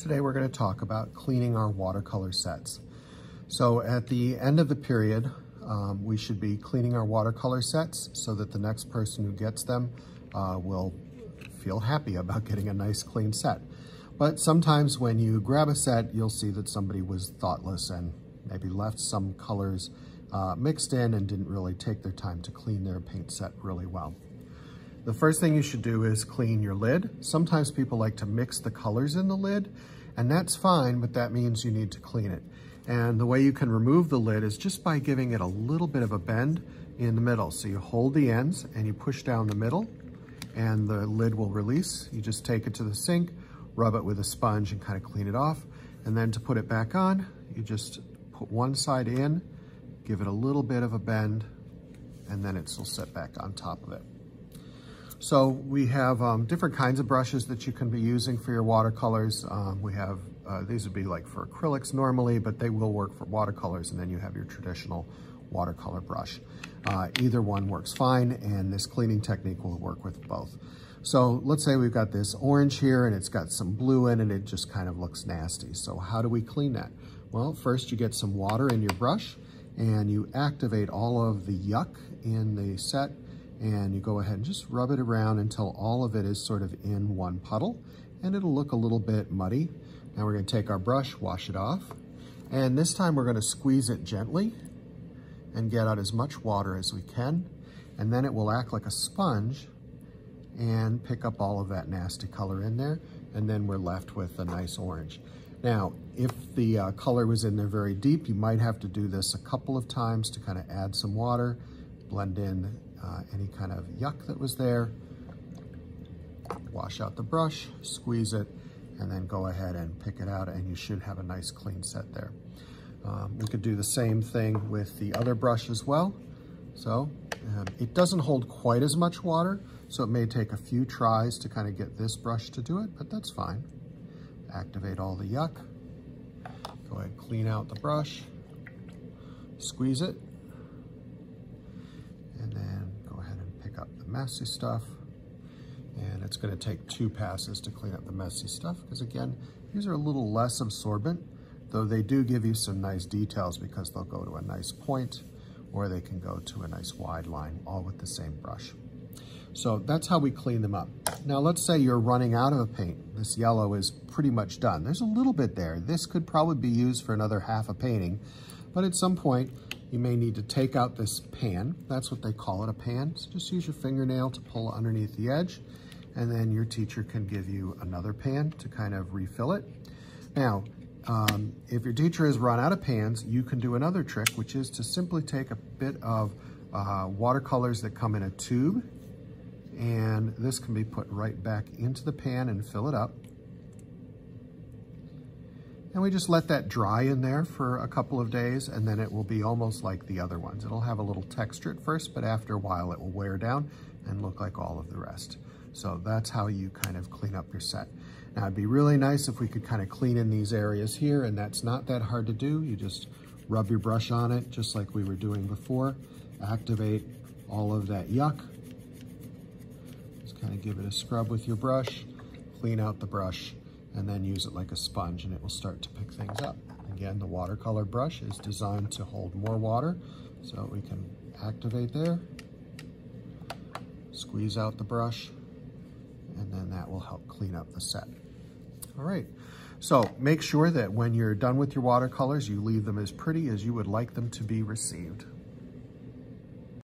Today we're going to talk about cleaning our watercolor sets. So at the end of the period, um, we should be cleaning our watercolor sets so that the next person who gets them uh, will feel happy about getting a nice clean set. But sometimes when you grab a set, you'll see that somebody was thoughtless and maybe left some colors uh, mixed in and didn't really take their time to clean their paint set really well. The first thing you should do is clean your lid. Sometimes people like to mix the colors in the lid, and that's fine, but that means you need to clean it. And the way you can remove the lid is just by giving it a little bit of a bend in the middle. So you hold the ends and you push down the middle and the lid will release. You just take it to the sink, rub it with a sponge and kind of clean it off. And then to put it back on, you just put one side in, give it a little bit of a bend, and then it will sit back on top of it. So we have um, different kinds of brushes that you can be using for your watercolors. Um, we have, uh, these would be like for acrylics normally, but they will work for watercolors. And then you have your traditional watercolor brush. Uh, either one works fine, and this cleaning technique will work with both. So let's say we've got this orange here and it's got some blue in it, it just kind of looks nasty. So how do we clean that? Well, first you get some water in your brush and you activate all of the yuck in the set and you go ahead and just rub it around until all of it is sort of in one puddle and it'll look a little bit muddy. Now we're gonna take our brush, wash it off, and this time we're gonna squeeze it gently and get out as much water as we can, and then it will act like a sponge and pick up all of that nasty color in there, and then we're left with a nice orange. Now, if the uh, color was in there very deep, you might have to do this a couple of times to kind of add some water, blend in uh, any kind of yuck that was there. Wash out the brush, squeeze it, and then go ahead and pick it out and you should have a nice clean set there. Um, we could do the same thing with the other brush as well. So um, it doesn't hold quite as much water, so it may take a few tries to kind of get this brush to do it, but that's fine. Activate all the yuck. Go ahead, clean out the brush, squeeze it, messy stuff. And it's gonna take two passes to clean up the messy stuff because again, these are a little less absorbent, though they do give you some nice details because they'll go to a nice point or they can go to a nice wide line, all with the same brush. So that's how we clean them up. Now let's say you're running out of a paint. This yellow is pretty much done. There's a little bit there. This could probably be used for another half a painting, but at some point you may need to take out this pan. That's what they call it, a pan. So just use your fingernail to pull underneath the edge, and then your teacher can give you another pan to kind of refill it. Now, um, if your teacher has run out of pans, you can do another trick, which is to simply take a bit of uh, watercolors that come in a tube, and this can be put right back into the pan and fill it up. And we just let that dry in there for a couple of days and then it will be almost like the other ones. It'll have a little texture at first, but after a while it will wear down and look like all of the rest. So that's how you kind of clean up your set. Now it'd be really nice if we could kind of clean in these areas here and that's not that hard to do. You just rub your brush on it just like we were doing before. Activate all of that yuck. Just kind of give it a scrub with your brush, clean out the brush, and then use it like a sponge and it will start to pick things up. Again, the watercolor brush is designed to hold more water, so we can activate there, squeeze out the brush, and then that will help clean up the set. All right, so make sure that when you're done with your watercolors, you leave them as pretty as you would like them to be received.